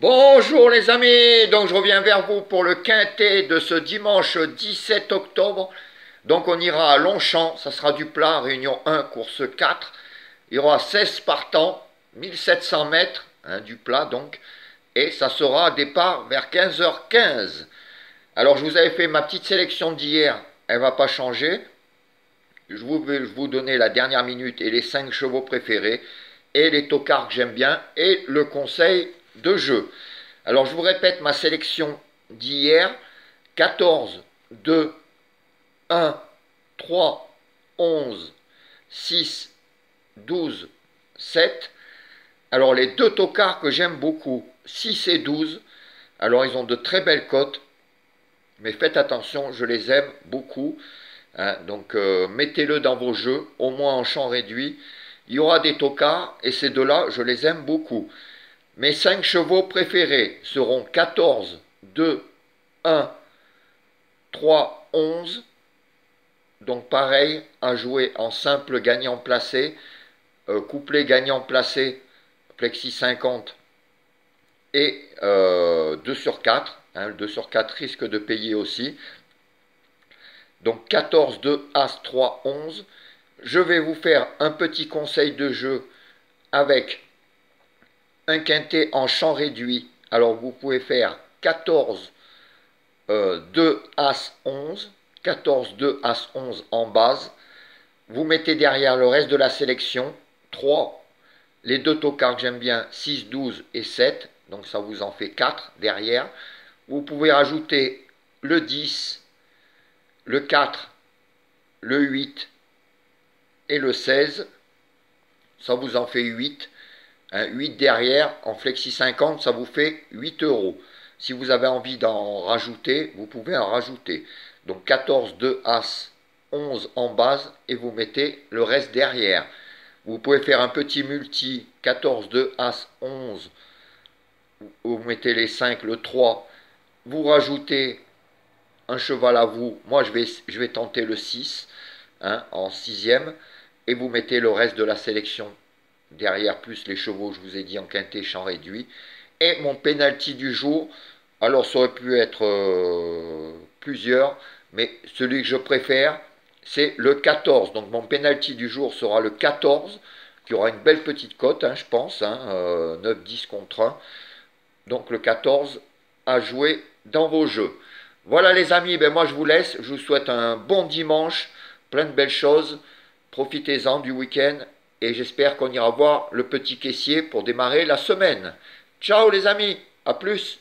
Bonjour les amis, donc je reviens vers vous pour le quintet de ce dimanche 17 octobre. Donc on ira à Longchamp, ça sera du plat, réunion 1, course 4. Il y aura 16 partants, 1700 mètres, hein, du plat donc, et ça sera départ vers 15h15. Alors je vous avais fait ma petite sélection d'hier, elle va pas changer. Je vous vais vous donner la dernière minute et les 5 chevaux préférés, et les tocards que j'aime bien, et le conseil de jeu. Alors je vous répète ma sélection d'hier 14, 2, 1, 3, 11, 6, 12, 7. Alors les deux tocards que j'aime beaucoup, 6 et 12. Alors ils ont de très belles cotes, mais faites attention, je les aime beaucoup. Hein. donc euh, mettez-le dans vos jeux, au moins en champ réduit. Il y aura des tocards et ces deux-là, je les aime beaucoup. Mes cinq chevaux préférés seront 14, 2, 1, 3, 11. Donc pareil, à jouer en simple gagnant placé, euh, couplet gagnant placé, plexi 50 et 2 euh, sur 4. Hein, 2 sur 4 risque de payer aussi. Donc 14, 2, As, 3, 11. Je vais vous faire un petit conseil de jeu avec un quintet en champ réduit. Alors vous pouvez faire 14, 2, As, 11. 14, 2, As, 11 en base. Vous mettez derrière le reste de la sélection 3, les deux tocards que j'aime bien, 6, 12 et 7. Donc ça vous en fait 4 derrière. Vous pouvez rajouter le 10, le 4, le 8 et le 16. Ça vous en fait 8. 8 derrière, en Flexi 50, ça vous fait 8 euros. Si vous avez envie d'en rajouter, vous pouvez en rajouter. Donc 14, 2 As, 11 en base et vous mettez le reste derrière. Vous pouvez faire un petit multi 14, 2 As, 11. Vous mettez les 5, le 3. Vous rajoutez un cheval à vous. Moi, je vais, je vais tenter le 6 hein, en sixième. Et vous mettez le reste de la sélection derrière plus les chevaux, je vous ai dit, en quintet, champ réduit. Et mon penalty du jour, alors ça aurait pu être euh, plusieurs, mais celui que je préfère, c'est le 14. Donc mon penalty du jour sera le 14, qui aura une belle petite cote, hein, je pense, hein, 9-10 euh, contre 1. Donc le 14 à jouer dans vos jeux. Voilà les amis, ben moi je vous laisse, je vous souhaite un bon dimanche, plein de belles choses, profitez-en du week-end et j'espère qu'on ira voir le petit caissier pour démarrer la semaine. Ciao les amis, à plus